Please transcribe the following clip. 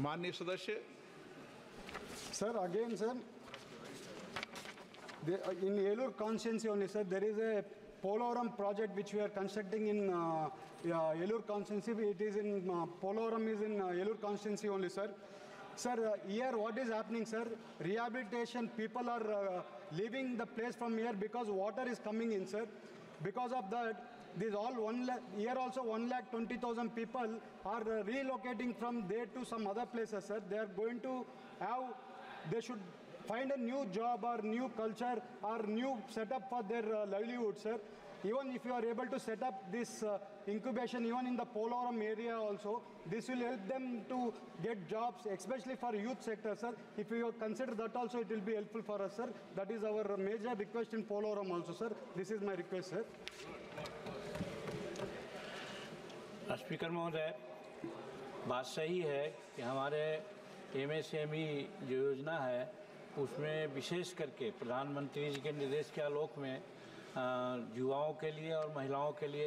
माननीय सदस्य Sir, again, sir, in Eluru constituency only, sir, there is a Polavaram project which we are constructing in uh, constituency. It is in uh, is in uh, constituency only, sir. Sir, uh, here what is happening, sir? Rehabilitation, people are uh, leaving the place from here because water is coming in, sir. Because of that, these all one here also one lakh twenty thousand people are relocating from there to some other places, sir. They are going to have, they should find a new job or new culture or new setup for their uh, livelihood, sir. Even if you are able to set up this uh, incubation even in the Polavaram area also, this will help them to get jobs, especially for youth sector, sir. If you consider that also, it will be helpful for us, sir. That is our major request in Polavaram also, sir. This is my request, sir. Speaker महोदय बात सही है कि हमारे MSME जो योजना है उसमें विशेष करके प्रधानमंत्री जी के निर्देश के आलोक में युवाओं के लिए और महिलाओं के लिए